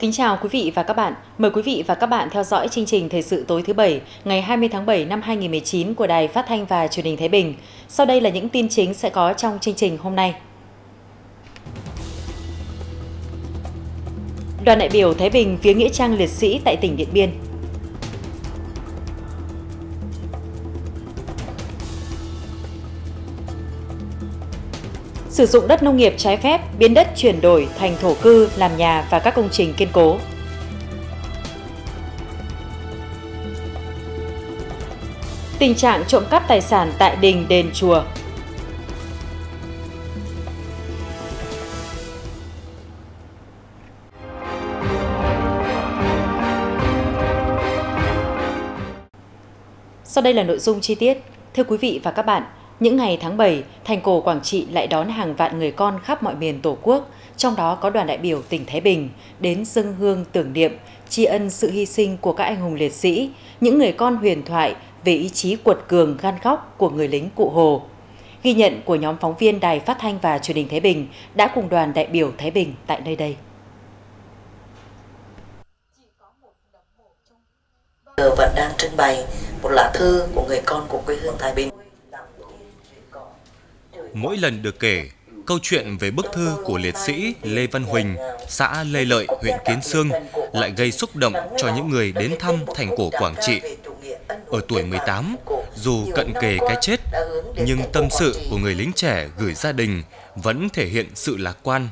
Kính chào quý vị và các bạn. Mời quý vị và các bạn theo dõi chương trình Thời sự tối thứ Bảy, ngày 20 tháng 7 năm 2019 của Đài Phát thanh và Truyền hình Thái Bình. Sau đây là những tin chính sẽ có trong chương trình hôm nay. Đoàn đại biểu Thái Bình viếng nghĩa trang liệt sĩ tại tỉnh Điện Biên. Sử dụng đất nông nghiệp trái phép, biến đất chuyển đổi thành thổ cư, làm nhà và các công trình kiên cố. Tình trạng trộm cắp tài sản tại đình đền chùa. Sau đây là nội dung chi tiết. Thưa quý vị và các bạn, những ngày tháng 7, thành cổ Quảng Trị lại đón hàng vạn người con khắp mọi miền Tổ quốc, trong đó có đoàn đại biểu tỉnh Thái Bình, đến dân hương tưởng niệm, tri ân sự hy sinh của các anh hùng liệt sĩ, những người con huyền thoại về ý chí quật cường gan góc của người lính cụ Hồ. Ghi nhận của nhóm phóng viên Đài Phát thanh và Truyền hình Thái Bình đã cùng đoàn đại biểu Thái Bình tại nơi đây. vẫn đang trưng bày một lá thư của người con của quê hương Thái Bình. Mỗi lần được kể, câu chuyện về bức thư của liệt sĩ Lê Văn Huỳnh, xã Lê Lợi, huyện Kiến Sương lại gây xúc động cho những người đến thăm thành cổ Quảng Trị. Ở tuổi 18, dù cận kề cái chết, nhưng tâm sự của người lính trẻ gửi gia đình vẫn thể hiện sự lạc quan.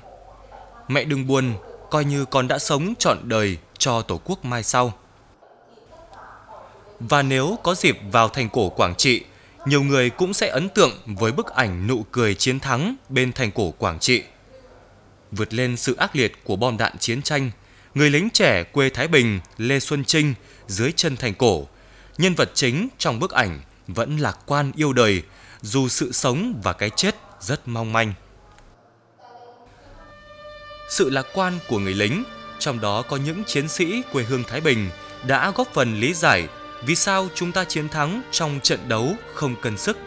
Mẹ đừng buồn, coi như con đã sống trọn đời cho Tổ quốc mai sau. Và nếu có dịp vào thành cổ Quảng Trị, nhiều người cũng sẽ ấn tượng với bức ảnh nụ cười chiến thắng bên thành cổ Quảng Trị. Vượt lên sự ác liệt của bom đạn chiến tranh, người lính trẻ quê Thái Bình Lê Xuân Trinh dưới chân thành cổ, nhân vật chính trong bức ảnh vẫn lạc quan yêu đời, dù sự sống và cái chết rất mong manh. Sự lạc quan của người lính, trong đó có những chiến sĩ quê hương Thái Bình đã góp phần lý giải vì sao chúng ta chiến thắng trong trận đấu không cân sức?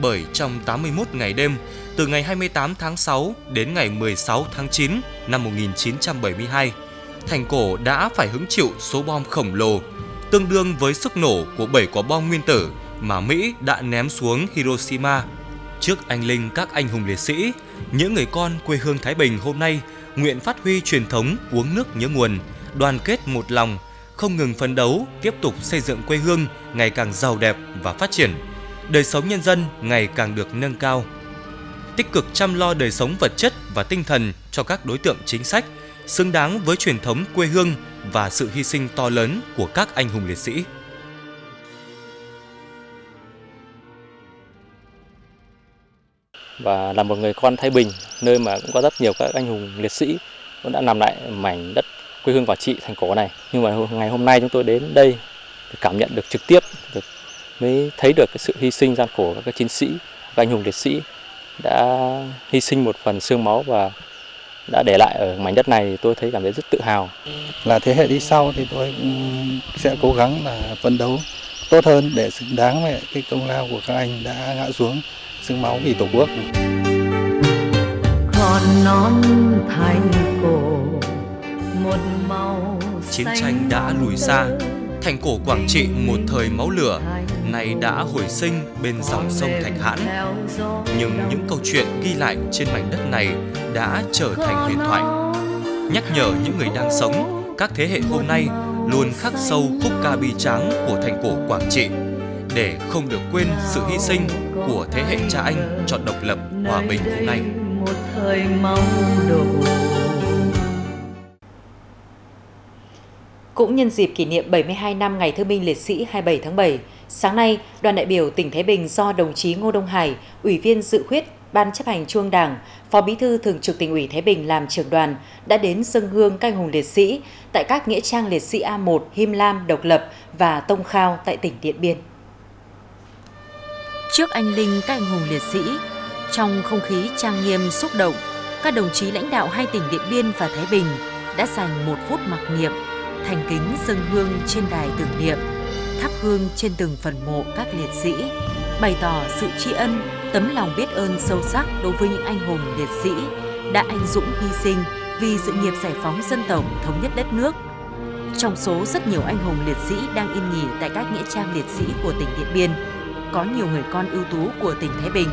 Bởi trong 81 ngày đêm, từ ngày 28 tháng 6 đến ngày 16 tháng 9 năm 1972, thành cổ đã phải hứng chịu số bom khổng lồ, tương đương với sức nổ của 7 quả bom nguyên tử mà Mỹ đã ném xuống Hiroshima. Trước anh linh các anh hùng liệt sĩ, những người con quê hương Thái Bình hôm nay nguyện phát huy truyền thống uống nước nhớ nguồn, đoàn kết một lòng, không ngừng phấn đấu, tiếp tục xây dựng quê hương ngày càng giàu đẹp và phát triển, đời sống nhân dân ngày càng được nâng cao. Tích cực chăm lo đời sống vật chất và tinh thần cho các đối tượng chính sách, xứng đáng với truyền thống quê hương và sự hy sinh to lớn của các anh hùng liệt sĩ. Và là một người con Thái Bình, nơi mà cũng có rất nhiều các anh hùng liệt sĩ cũng đã nằm lại mảnh đất quê hương Quảng Trị thành cổ này. Nhưng mà ngày hôm nay chúng tôi đến đây để cảm nhận được trực tiếp được mới thấy được cái sự hy sinh gian khổ của các chiến sĩ các anh hùng liệt sĩ đã hy sinh một phần xương máu và đã để lại ở mảnh đất này. Tôi thấy cảm thấy rất tự hào. Là thế hệ đi sau thì tôi sẽ cố gắng là phấn đấu tốt hơn để xứng đáng với cái công lao của các anh đã ngã xuống xương máu vì tổ quốc. Còn non thành cổ Chiến tranh đã lùi xa, thành cổ Quảng Trị một thời máu lửa nay đã hồi sinh bên dòng sông Thạch Hãn. Nhưng những câu chuyện ghi lại trên mảnh đất này đã trở thành huyền thoại. Nhắc nhở những người đang sống, các thế hệ hôm nay luôn khắc sâu khúc ca bi tráng của thành cổ Quảng Trị để không được quên sự hy sinh của thế hệ cha anh cho độc lập hòa bình hôm nay. Một thời mong đồ Cũng nhân dịp kỷ niệm 72 năm Ngày Thương binh Liệt sĩ 27 tháng 7, sáng nay, đoàn đại biểu tỉnh Thái Bình do đồng chí Ngô Đông Hải, Ủy viên dự khuyết Ban chấp hành Trung Đảng, Phó Bí thư Thường trực tỉnh ủy Thái Bình làm trưởng đoàn đã đến dân hương canh hùng liệt sĩ tại các nghĩa trang liệt sĩ A1, Him Lam, Độc Lập và Tông Khao tại tỉnh Điện Biên. Trước anh linh các anh hùng liệt sĩ, trong không khí trang nghiêm xúc động, các đồng chí lãnh đạo hai tỉnh Điện Biên và Thái Bình đã dành một phút mặc niệm thành kính dâng hương trên đài tưởng niệm, thắp hương trên từng phần mộ các liệt sĩ, bày tỏ sự tri ân, tấm lòng biết ơn sâu sắc đối với những anh hùng liệt sĩ đã anh dũng hy sinh vì sự nghiệp giải phóng dân tộc, thống nhất đất nước. Trong số rất nhiều anh hùng liệt sĩ đang yên nghỉ tại các nghĩa trang liệt sĩ của tỉnh Điện Biên, có nhiều người con ưu tú của tỉnh Thái Bình.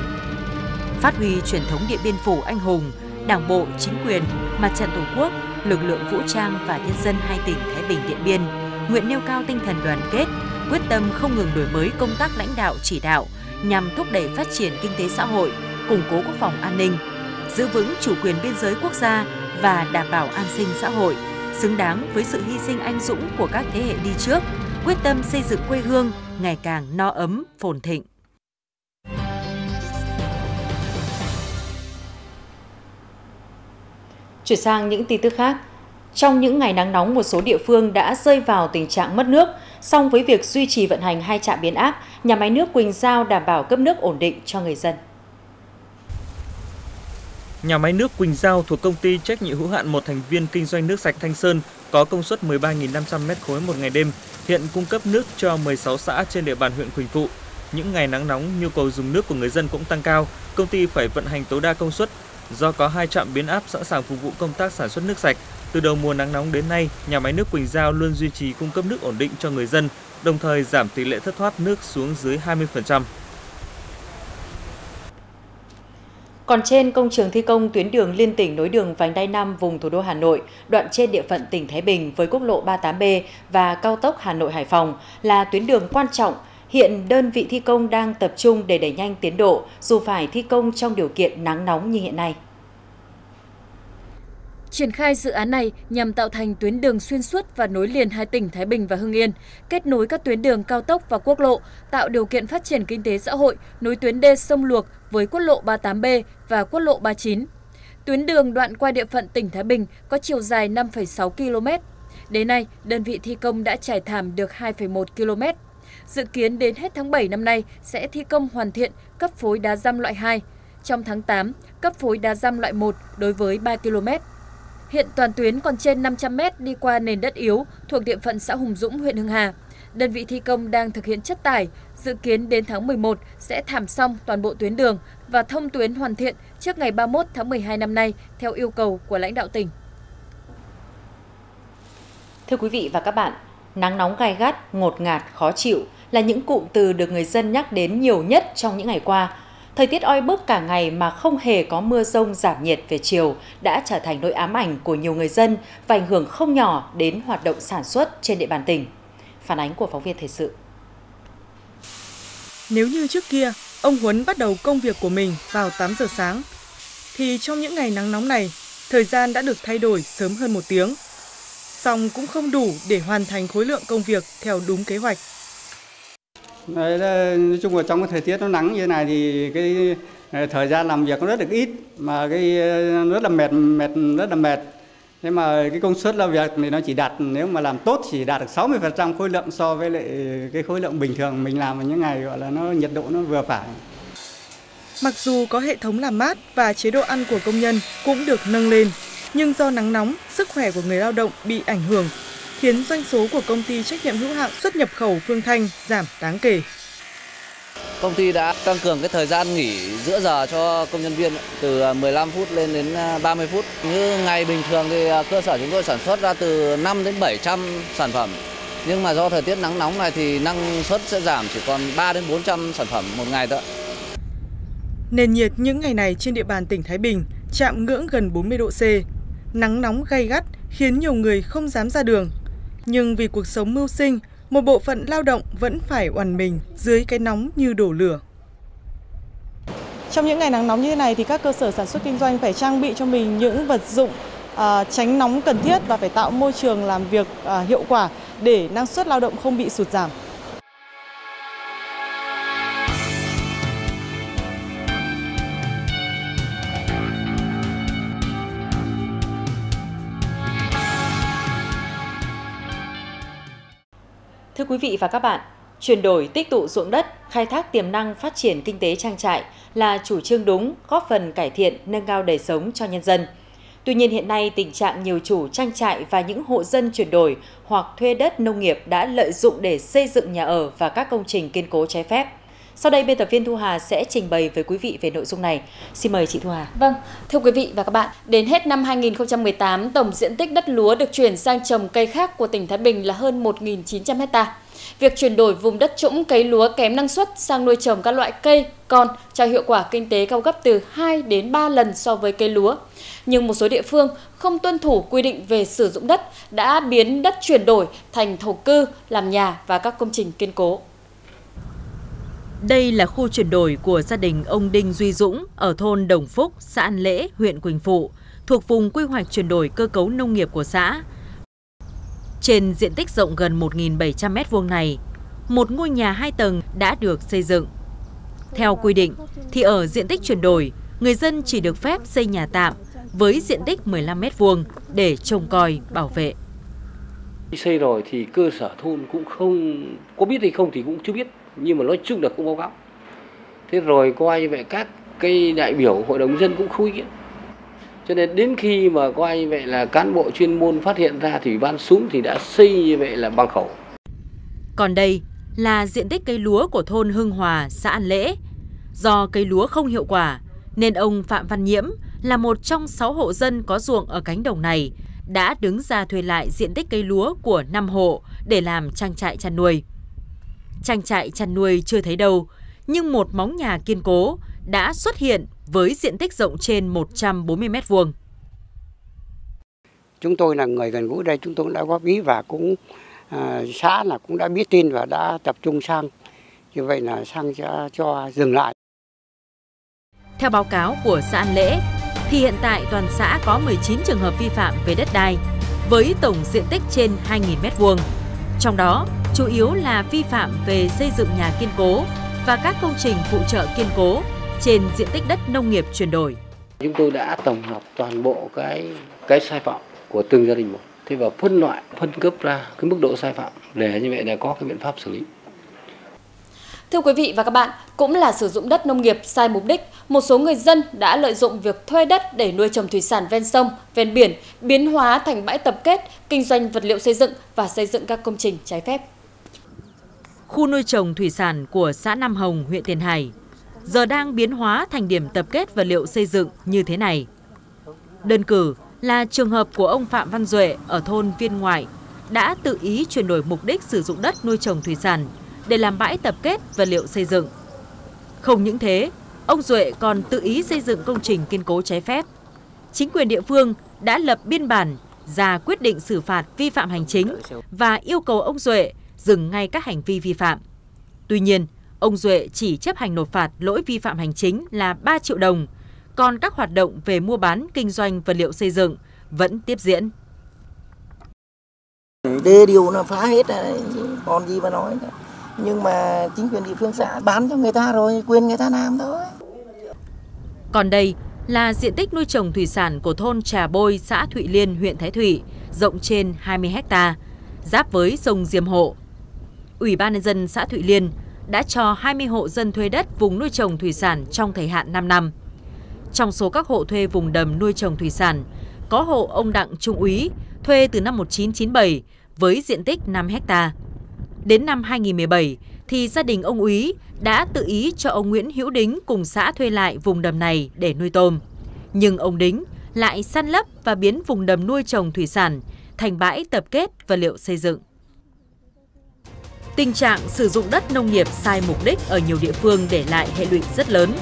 Phát huy truyền thống Điện Biên Phủ anh hùng, Đảng bộ, chính quyền, Mặt trận Tổ quốc, lực lượng vũ trang và nhân dân hai tỉnh Thái Bình Điện Biên nguyện nêu cao tinh thần đoàn kết, quyết tâm không ngừng đổi mới công tác lãnh đạo chỉ đạo nhằm thúc đẩy phát triển kinh tế xã hội, củng cố quốc phòng an ninh, giữ vững chủ quyền biên giới quốc gia và đảm bảo an sinh xã hội, xứng đáng với sự hy sinh anh dũng của các thế hệ đi trước, quyết tâm xây dựng quê hương ngày càng no ấm, phồn thịnh. Chuyển sang những tin tức khác. Trong những ngày nắng nóng, một số địa phương đã rơi vào tình trạng mất nước. Song với việc duy trì vận hành hai trạm biến áp, nhà máy nước Quỳnh Giao đảm bảo cấp nước ổn định cho người dân. Nhà máy nước Quỳnh Giao thuộc công ty trách nhiệm hữu hạn một thành viên kinh doanh nước sạch Thanh Sơn có công suất 13.500 m khối một ngày đêm, hiện cung cấp nước cho 16 xã trên địa bàn huyện Quỳnh Phụ. Những ngày nắng nóng, nhu cầu dùng nước của người dân cũng tăng cao, công ty phải vận hành tối đa công suất. Do có hai trạm biến áp sẵn sàng phục vụ công tác sản xuất nước sạch, từ đầu mùa nắng nóng đến nay, nhà máy nước Quỳnh Giao luôn duy trì cung cấp nước ổn định cho người dân, đồng thời giảm tỷ lệ thất thoát nước xuống dưới 20%. Còn trên công trường thi công tuyến đường liên tỉnh nối đường vành đai 5 vùng thủ đô Hà Nội, đoạn trên địa phận tỉnh Thái Bình với quốc lộ 38B và cao tốc Hà Nội Hải Phòng là tuyến đường quan trọng. Hiện đơn vị thi công đang tập trung để đẩy nhanh tiến độ dù phải thi công trong điều kiện nắng nóng như hiện nay. Triển khai dự án này nhằm tạo thành tuyến đường xuyên suốt và nối liền hai tỉnh Thái Bình và Hưng Yên, kết nối các tuyến đường cao tốc và quốc lộ, tạo điều kiện phát triển kinh tế xã hội, nối tuyến đê sông Luộc với quốc lộ 38B và quốc lộ 39. Tuyến đường đoạn qua địa phận tỉnh Thái Bình có chiều dài 5,6 km. Đến nay, đơn vị thi công đã trải thảm được 2,1 km. Dự kiến đến hết tháng 7 năm nay sẽ thi công hoàn thiện cấp phối đá răm loại 2. Trong tháng 8, cấp phối đá răm loại 1 đối với 3 km. Hiện toàn tuyến còn trên 500 m đi qua nền đất yếu thuộc địa phận xã Hùng Dũng, huyện Hưng Hà. Đơn vị thi công đang thực hiện chất tải, dự kiến đến tháng 11 sẽ thảm xong toàn bộ tuyến đường và thông tuyến hoàn thiện trước ngày 31 tháng 12 năm nay theo yêu cầu của lãnh đạo tỉnh. Thưa quý vị và các bạn, nắng nóng gai gắt, ngột ngạt, khó chịu là những cụm từ được người dân nhắc đến nhiều nhất trong những ngày qua Thời tiết oi bức cả ngày mà không hề có mưa rông giảm nhiệt về chiều đã trở thành nỗi ám ảnh của nhiều người dân và ảnh hưởng không nhỏ đến hoạt động sản xuất trên địa bàn tỉnh. Phản ánh của phóng viên thời sự. Nếu như trước kia, ông Huấn bắt đầu công việc của mình vào 8 giờ sáng, thì trong những ngày nắng nóng này, thời gian đã được thay đổi sớm hơn một tiếng. Song cũng không đủ để hoàn thành khối lượng công việc theo đúng kế hoạch. Đấy, nói chung là trong cái thời tiết nó nắng như thế này thì cái ờ, thời gian làm việc nó rất là ít mà cái ờ, rất là mệt mệt rất là mệt thế mà cái công suất làm việc thì nó chỉ đạt nếu mà làm tốt chỉ đạt được 60% khối lượng so với lại cái khối lượng bình thường mình làm vào những ngày gọi là nó nhiệt độ nó vừa phải. Mặc dù có hệ thống làm mát và chế độ ăn của công nhân cũng được nâng lên, nhưng do nắng nóng, sức khỏe của người lao động bị ảnh hưởng khiến doanh số của công ty trách nhiệm hữu hạn xuất nhập khẩu Phương Thanh giảm đáng kể. Công ty đã tăng cường cái thời gian nghỉ giữa giờ cho công nhân viên từ 15 phút lên đến 30 phút. Như ngày bình thường thì cơ sở chúng tôi sản xuất ra từ 5 đến 700 sản phẩm. Nhưng mà do thời tiết nắng nóng này thì năng suất sẽ giảm chỉ còn 3 đến 400 sản phẩm một ngày thôi. Nền nhiệt những ngày này trên địa bàn tỉnh Thái Bình chạm ngưỡng gần 40 độ C. Nắng nóng gay gắt khiến nhiều người không dám ra đường nhưng vì cuộc sống mưu sinh, một bộ phận lao động vẫn phải oằn mình dưới cái nóng như đổ lửa. Trong những ngày nắng nóng như thế này thì các cơ sở sản xuất kinh doanh phải trang bị cho mình những vật dụng à, tránh nóng cần thiết và phải tạo môi trường làm việc à, hiệu quả để năng suất lao động không bị sụt giảm. Thưa quý vị và các bạn, chuyển đổi tích tụ ruộng đất, khai thác tiềm năng phát triển kinh tế trang trại là chủ trương đúng, góp phần cải thiện, nâng cao đời sống cho nhân dân. Tuy nhiên hiện nay tình trạng nhiều chủ trang trại và những hộ dân chuyển đổi hoặc thuê đất nông nghiệp đã lợi dụng để xây dựng nhà ở và các công trình kiên cố trái phép. Sau đây biên tập viên Thu Hà sẽ trình bày với quý vị về nội dung này. Xin mời chị Thu Hà. Vâng, thưa quý vị và các bạn, đến hết năm 2018, tổng diện tích đất lúa được chuyển sang trồng cây khác của tỉnh Thái Bình là hơn 1.900 ha. Việc chuyển đổi vùng đất trũng cấy lúa kém năng suất sang nuôi trồng các loại cây, con cho hiệu quả kinh tế cao gấp từ 2 đến 3 lần so với cây lúa. Nhưng một số địa phương không tuân thủ quy định về sử dụng đất đã biến đất chuyển đổi thành thổ cư, làm nhà và các công trình kiên cố. Đây là khu chuyển đổi của gia đình ông Đinh Duy Dũng ở thôn Đồng Phúc, xã An Lễ, huyện Quỳnh Phụ, thuộc vùng quy hoạch chuyển đổi cơ cấu nông nghiệp của xã. Trên diện tích rộng gần 1.700 m2 này, một ngôi nhà hai tầng đã được xây dựng. Theo quy định, thì ở diện tích chuyển đổi, người dân chỉ được phép xây nhà tạm với diện tích 15 m2 để trông coi, bảo vệ. Xây rồi thì cơ sở thôn cũng không có biết hay không thì cũng chưa biết nhưng mà nói chung là cũng báo cáo thế rồi coi như vậy các cái đại biểu hội đồng dân cũng không ý kiến cho nên đến khi mà coi như vậy là cán bộ chuyên môn phát hiện ra thì ban súng thì đã xây như vậy là băng khẩu còn đây là diện tích cây lúa của thôn Hưng Hòa, xã An Lễ. Do cây lúa không hiệu quả, nên ông Phạm Văn Nhiễm là một trong 6 hộ dân có ruộng ở cánh đồng này đã đứng ra thuê lại diện tích cây lúa của 5 hộ để làm trang trại chăn nuôi. Trang trại chăn nuôi chưa thấy đâu, nhưng một móng nhà kiên cố đã xuất hiện với diện tích rộng trên 140 mét vuông. Chúng tôi là người gần gũi đây, chúng tôi đã góp ý và cũng à, xã là cũng đã biết tin và đã tập trung sang. Như vậy là sang cho, cho dừng lại. Theo báo cáo của xã An Lễ, thì hiện tại toàn xã có 19 trường hợp vi phạm về đất đai với tổng diện tích trên 2.000 m2. Trong đó, chủ yếu là vi phạm về xây dựng nhà kiên cố và các công trình phụ trợ kiên cố trên diện tích đất nông nghiệp chuyển đổi. Chúng tôi đã tổng hợp toàn bộ cái cái sai phạm của từng gia đình một, thế và phân loại, phân cấp ra cái mức độ sai phạm để như vậy là có cái biện pháp xử lý. Thưa quý vị và các bạn, cũng là sử dụng đất nông nghiệp sai mục đích, một số người dân đã lợi dụng việc thuê đất để nuôi trồng thủy sản ven sông, ven biển, biến hóa thành bãi tập kết, kinh doanh vật liệu xây dựng và xây dựng các công trình trái phép. Khu nuôi trồng thủy sản của xã Nam Hồng, huyện Tiền Hải giờ đang biến hóa thành điểm tập kết vật liệu xây dựng như thế này. Đơn cử là trường hợp của ông Phạm Văn Duệ ở thôn Viên Ngoại đã tự ý chuyển đổi mục đích sử dụng đất nuôi trồng thủy sản để làm bãi tập kết vật liệu xây dựng. Không những thế, ông Duệ còn tự ý xây dựng công trình kiên cố trái phép. Chính quyền địa phương đã lập biên bản ra quyết định xử phạt vi phạm hành chính và yêu cầu ông Duệ dừng ngay các hành vi vi phạm. Tuy nhiên, ông Duệ chỉ chấp hành nộp phạt lỗi vi phạm hành chính là 3 triệu đồng, còn các hoạt động về mua bán kinh doanh vật liệu xây dựng vẫn tiếp diễn. Đê điều nó phá hết rồi, còn gì mà nói nữa nhưng mà chính quyền địa phương xã bán cho người ta rồi quyền người ta làm thôi còn đây là diện tích nuôi trồng thủy sản của thôn Trà Bôi, xã Thụy Liên, huyện Thái Thụy, rộng trên 20 hecta, giáp với sông Diêm Hộ. Ủy ban nhân dân xã Thụy Liên đã cho 20 hộ dân thuê đất vùng nuôi trồng thủy sản trong thời hạn 5 năm. Trong số các hộ thuê vùng đầm nuôi trồng thủy sản, có hộ ông Đặng Trung úy thuê từ năm 1997 với diện tích 5 hecta. Đến năm 2017 thì gia đình ông Úy đã tự ý cho ông Nguyễn Hữu Đính cùng xã thuê lại vùng đầm này để nuôi tôm. Nhưng ông Đính lại săn lấp và biến vùng đầm nuôi trồng thủy sản thành bãi tập kết vật liệu xây dựng. Tình trạng sử dụng đất nông nghiệp sai mục đích ở nhiều địa phương để lại hệ lụy rất lớn,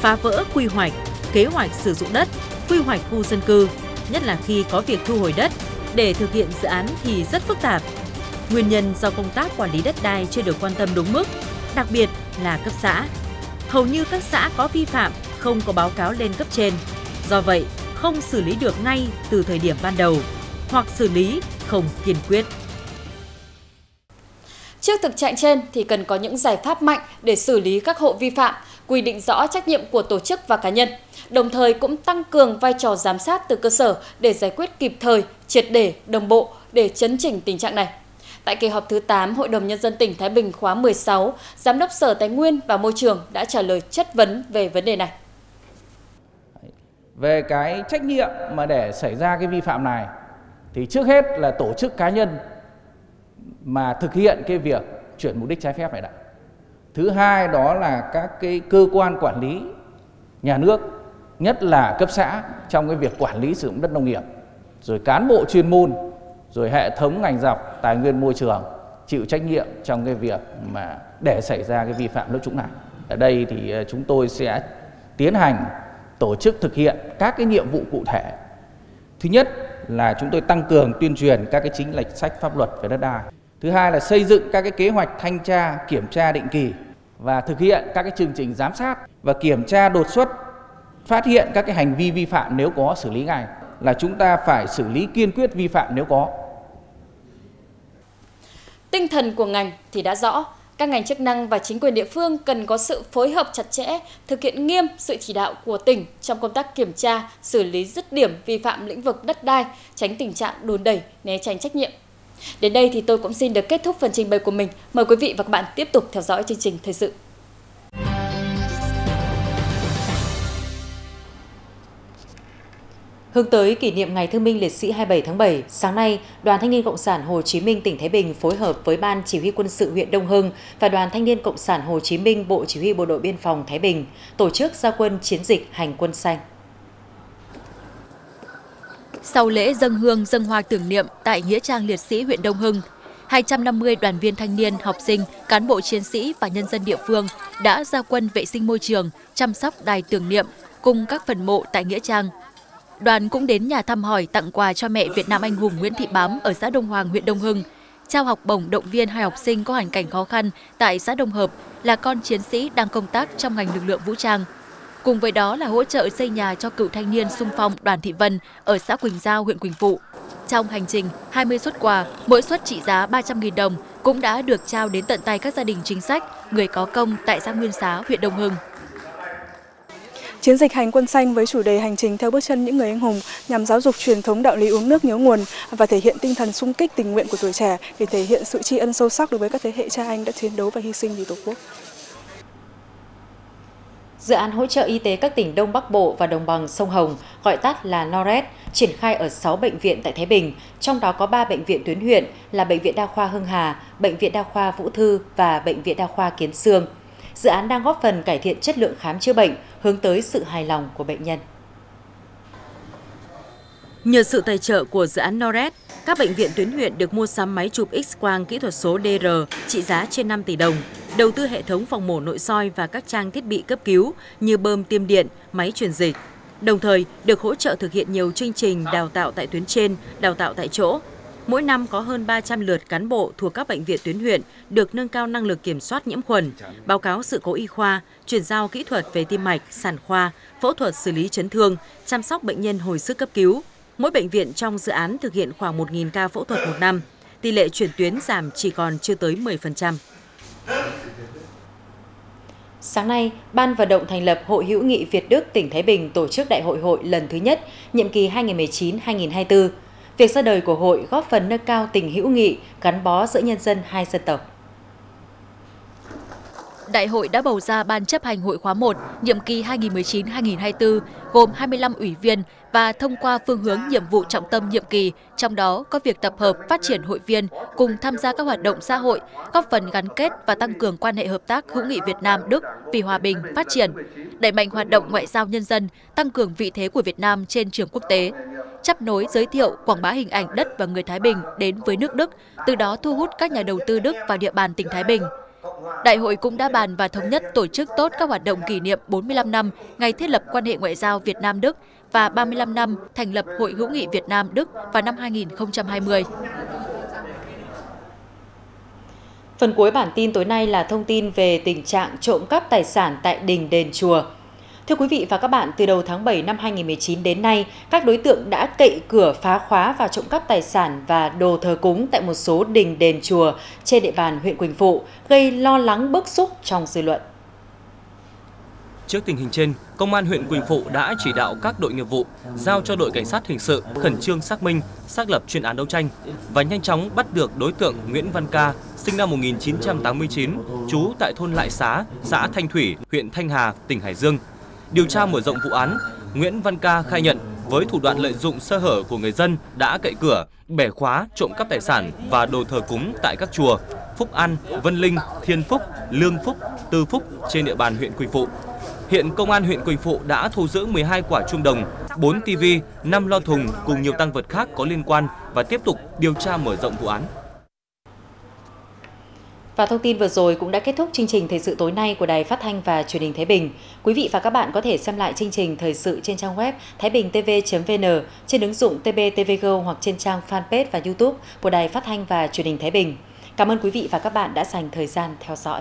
phá vỡ quy hoạch, kế hoạch sử dụng đất, quy hoạch khu dân cư, nhất là khi có việc thu hồi đất để thực hiện dự án thì rất phức tạp Nguyên nhân do công tác quản lý đất đai chưa được quan tâm đúng mức, đặc biệt là cấp xã. Hầu như các xã có vi phạm không có báo cáo lên cấp trên. Do vậy, không xử lý được ngay từ thời điểm ban đầu hoặc xử lý không kiên quyết. Trước thực trạng trên thì cần có những giải pháp mạnh để xử lý các hộ vi phạm, quy định rõ trách nhiệm của tổ chức và cá nhân, đồng thời cũng tăng cường vai trò giám sát từ cơ sở để giải quyết kịp thời, triệt để, đồng bộ để chấn chỉnh tình trạng này. Tại kỳ họp thứ 8, Hội đồng Nhân dân tỉnh Thái Bình khóa 16, Giám đốc Sở Tài nguyên và Môi trường đã trả lời chất vấn về vấn đề này. Về cái trách nhiệm mà để xảy ra cái vi phạm này, thì trước hết là tổ chức cá nhân mà thực hiện cái việc chuyển mục đích trái phép này đã. Thứ hai đó là các cái cơ quan quản lý nhà nước, nhất là cấp xã trong cái việc quản lý sử dụng đất nông nghiệp, rồi cán bộ chuyên môn, rồi hệ thống ngành dọc tài nguyên môi trường chịu trách nhiệm trong cái việc mà để xảy ra cái vi phạm lỗ trũng này. Ở đây thì ờ, chúng tôi sẽ tiến hành tổ chức thực hiện các cái nhiệm vụ cụ thể. Thứ nhất là chúng tôi tăng cường tuyên truyền các cái chính lệch sách pháp luật về đất đai. Thứ hai là xây dựng các cái kế hoạch thanh tra, kiểm tra định kỳ và thực hiện các cái chương trình giám sát và kiểm tra đột xuất, phát hiện các cái hành vi vi phạm nếu có xử lý ngay là chúng ta phải xử lý kiên quyết vi phạm nếu có. Tinh thần của ngành thì đã rõ, các ngành chức năng và chính quyền địa phương cần có sự phối hợp chặt chẽ, thực hiện nghiêm sự chỉ đạo của tỉnh trong công tác kiểm tra, xử lý dứt điểm vi phạm lĩnh vực đất đai, tránh tình trạng đồn đẩy, né tránh trách nhiệm. Đến đây thì tôi cũng xin được kết thúc phần trình bày của mình. Mời quý vị và các bạn tiếp tục theo dõi chương trình thời sự. Hướng tới kỷ niệm Ngày Thương binh Liệt sĩ 27 tháng 7, sáng nay, Đoàn Thanh niên Cộng sản Hồ Chí Minh tỉnh Thái Bình phối hợp với Ban Chỉ huy quân sự huyện Đông Hưng và Đoàn Thanh niên Cộng sản Hồ Chí Minh Bộ Chỉ huy Bộ đội Biên phòng Thái Bình tổ chức gia quân chiến dịch hành quân xanh. Sau lễ dân hương dân hoa tưởng niệm tại Nghĩa trang Liệt sĩ huyện Đông Hưng, 250 đoàn viên thanh niên, học sinh, cán bộ chiến sĩ và nhân dân địa phương đã ra quân vệ sinh môi trường, chăm sóc đài tưởng niệm cùng các phần mộ tại Nghĩa trang Đoàn cũng đến nhà thăm hỏi tặng quà cho mẹ Việt Nam anh hùng Nguyễn Thị Bám ở xã Đông Hoàng, huyện Đông Hưng, trao học bổng động viên hai học sinh có hoàn cảnh khó khăn tại xã Đông Hợp là con chiến sĩ đang công tác trong ngành lực lượng vũ trang. Cùng với đó là hỗ trợ xây nhà cho cựu thanh niên sung phong Đoàn Thị Vân ở xã Quỳnh Giao, huyện Quỳnh Phụ. Trong hành trình, 20 xuất quà, mỗi suất trị giá 300.000 đồng cũng đã được trao đến tận tay các gia đình chính sách, người có công tại xã Nguyên Xá, huyện Đông Hưng. Chiến dịch hành quân xanh với chủ đề hành trình theo bước chân những người anh hùng nhằm giáo dục truyền thống đạo lý uống nước nhớ nguồn và thể hiện tinh thần sung kích tình nguyện của tuổi trẻ để thể hiện sự tri ân sâu sắc đối với các thế hệ cha anh đã chiến đấu và hy sinh vì Tổ quốc. Dự án hỗ trợ y tế các tỉnh Đông Bắc Bộ và Đồng bằng sông Hồng, gọi tắt là NORED, triển khai ở 6 bệnh viện tại Thái Bình, trong đó có 3 bệnh viện tuyến huyện là Bệnh viện Đa khoa Hưng Hà, Bệnh viện Đa khoa Vũ Thư và Bệnh viện Đa khoa Kiến Sương dự án đang góp phần cải thiện chất lượng khám chữa bệnh, hướng tới sự hài lòng của bệnh nhân. Nhờ sự tài trợ của dự án NORED, các bệnh viện tuyến huyện được mua sắm máy chụp X-quang kỹ thuật số DR trị giá trên 5 tỷ đồng, đầu tư hệ thống phòng mổ nội soi và các trang thiết bị cấp cứu như bơm tiêm điện, máy truyền dịch. Đồng thời, được hỗ trợ thực hiện nhiều chương trình đào tạo tại tuyến trên, đào tạo tại chỗ, Mỗi năm có hơn 300 lượt cán bộ thuộc các bệnh viện tuyến huyện được nâng cao năng lực kiểm soát nhiễm khuẩn, báo cáo sự cố y khoa, chuyển giao kỹ thuật về tim mạch, sản khoa, phẫu thuật xử lý chấn thương, chăm sóc bệnh nhân hồi sức cấp cứu. Mỗi bệnh viện trong dự án thực hiện khoảng 1.000 ca phẫu thuật một năm. Tỷ lệ chuyển tuyến giảm chỉ còn chưa tới 10%. Sáng nay, Ban vận động thành lập Hội hữu nghị Việt Đức tỉnh Thái Bình tổ chức đại hội hội lần thứ nhất, nhiệm kỳ 2019-2024. Việc ra đời của hội góp phần nâng cao tình hữu nghị, gắn bó giữa nhân dân hai dân tộc. Đại hội đã bầu ra Ban chấp hành hội khóa 1, nhiệm kỳ 2019-2024, gồm 25 ủy viên và thông qua phương hướng nhiệm vụ trọng tâm nhiệm kỳ, trong đó có việc tập hợp phát triển hội viên cùng tham gia các hoạt động xã hội, góp phần gắn kết và tăng cường quan hệ hợp tác hữu nghị Việt Nam Đức vì hòa bình, phát triển, đẩy mạnh hoạt động ngoại giao nhân dân, tăng cường vị thế của Việt Nam trên trường quốc tế, chấp nối giới thiệu quảng bá hình ảnh đất và người Thái Bình đến với nước Đức, từ đó thu hút các nhà đầu tư Đức vào địa bàn tỉnh Thái Bình. Đại hội cũng đã bàn và thống nhất tổ chức tốt các hoạt động kỷ niệm 45 năm ngày thiết lập quan hệ ngoại giao Việt Nam Đức và 35 năm thành lập Hội hữu nghị Việt Nam Đức vào năm 2020. Phần cuối bản tin tối nay là thông tin về tình trạng trộm cắp tài sản tại đình đền chùa. Thưa quý vị và các bạn, từ đầu tháng 7 năm 2019 đến nay, các đối tượng đã cậy cửa phá khóa và trộm cắp tài sản và đồ thờ cúng tại một số đình đền chùa trên địa bàn huyện Quỳnh Phụ, gây lo lắng bức xúc trong dư luận. Trước tình hình trên, Công an huyện Quỳnh Phụ đã chỉ đạo các đội nghiệp vụ giao cho đội cảnh sát hình sự khẩn trương xác minh, xác lập chuyên án đấu tranh và nhanh chóng bắt được đối tượng Nguyễn Văn Ca, sinh năm 1989, trú tại thôn Lại Xá, xã Thanh Thủy, huyện Thanh Hà, tỉnh Hải Dương. Điều tra mở rộng vụ án, Nguyễn Văn Ca khai nhận với thủ đoạn lợi dụng sơ hở của người dân đã cậy cửa, bẻ khóa, trộm cắp tài sản và đồ thờ cúng tại các chùa. Phúc An, Vân Linh, Thiên Phúc, Lương Phúc, Tư Phúc trên địa bàn huyện Quỳnh Phụ. Hiện Công an huyện Quỳnh Phụ đã thu giữ 12 quả trung đồng, 4 TV, 5 lo thùng cùng nhiều tăng vật khác có liên quan và tiếp tục điều tra mở rộng vụ án. Và thông tin vừa rồi cũng đã kết thúc chương trình Thời sự tối nay của Đài Phát thanh và Truyền hình Thái Bình. Quý vị và các bạn có thể xem lại chương trình Thời sự trên trang web thái bình tv.vn, trên ứng dụng TBTVG hoặc trên trang fanpage và YouTube của Đài Phát thanh và Truyền hình Thái Bình. Cảm ơn quý vị và các bạn đã dành thời gian theo dõi.